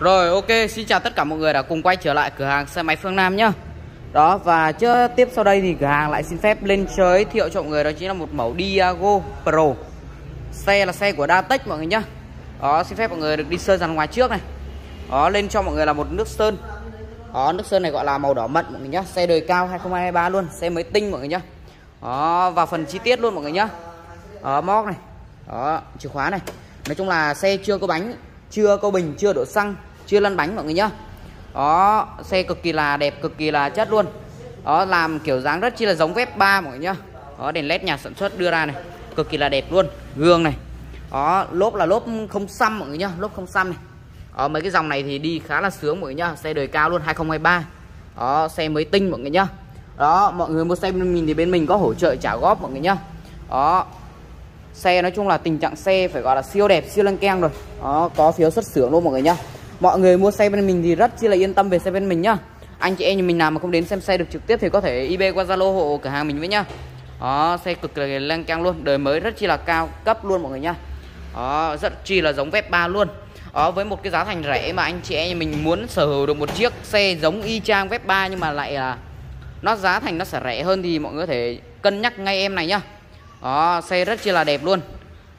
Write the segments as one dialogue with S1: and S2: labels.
S1: Rồi ok, xin chào tất cả mọi người đã cùng quay trở lại cửa hàng xe máy Phương Nam nhá. Đó và trước tiếp sau đây thì cửa hàng lại xin phép lên giới thiệu cho mọi người đó chính là một mẫu Diago Pro. Xe là xe của Datech mọi người nhá. Đó, xin phép mọi người được đi sơn dàn ngoài trước này. Đó, lên cho mọi người là một nước sơn. Đó, nước sơn này gọi là màu đỏ mận mọi người nhá. Xe đời cao 2023 luôn, xe mới tinh mọi người nhá. Đó, và phần chi tiết luôn mọi người nhá. Đó, móc này. Đó, chìa khóa này. Nói chung là xe chưa có bánh chưa câu bình, chưa đổ xăng, chưa lăn bánh mọi người nhá. Đó, xe cực kỳ là đẹp, cực kỳ là chất luôn. Đó, làm kiểu dáng rất chi là giống vép 3 mọi người nhá. Đó, đèn led nhà sản xuất đưa ra này, cực kỳ là đẹp luôn, gương này. Đó, lốp là lốp không xăm mọi người nhá, lốp không xăm này. Đó, mấy cái dòng này thì đi khá là sướng mọi người nhá, xe đời cao luôn 2023 đó, xe mới tinh mọi người nhá. Đó, mọi người mua xe bên mình thì bên mình có hỗ trợ trả góp mọi người nhá. Đó xe nói chung là tình trạng xe phải gọi là siêu đẹp, siêu lăng keng rồi. Đó, có phiếu xuất xưởng luôn mọi người nhá. Mọi người mua xe bên mình thì rất chi là yên tâm về xe bên mình nhá. Anh chị em như mình nào mà không đến xem xe được trực tiếp thì có thể ib qua zalo hộ cửa hàng mình với nhá. Đó, xe cực là lăng keng luôn, đời mới rất chi là cao, cấp luôn mọi người nhá. Đó, rất chi là giống vép 3 luôn. Đó, với một cái giá thành rẻ mà anh chị em mình muốn sở hữu được một chiếc xe giống y chang vép 3 nhưng mà lại là nó giá thành nó sẽ rẻ hơn thì mọi người có thể cân nhắc ngay em này nhá đó, xe rất chi là đẹp luôn.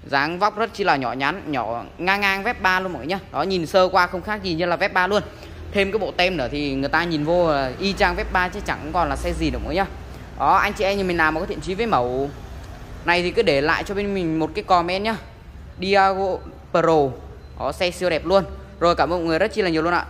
S1: Dáng vóc rất chi là nhỏ nhắn, nhỏ ngang ngang vép 3 luôn mọi người nhá. Đó, nhìn sơ qua không khác gì như là vép 3 luôn. Thêm cái bộ tem nữa thì người ta nhìn vô là y chang vép 3 chứ chẳng còn là xe gì được mọi người nhá. Đó, anh chị em như mình nào mà có thiện chí với mẫu. Này thì cứ để lại cho bên mình một cái comment nhá. Diago Pro. Đó, xe siêu đẹp luôn. Rồi, cảm ơn mọi người rất chi là nhiều luôn ạ.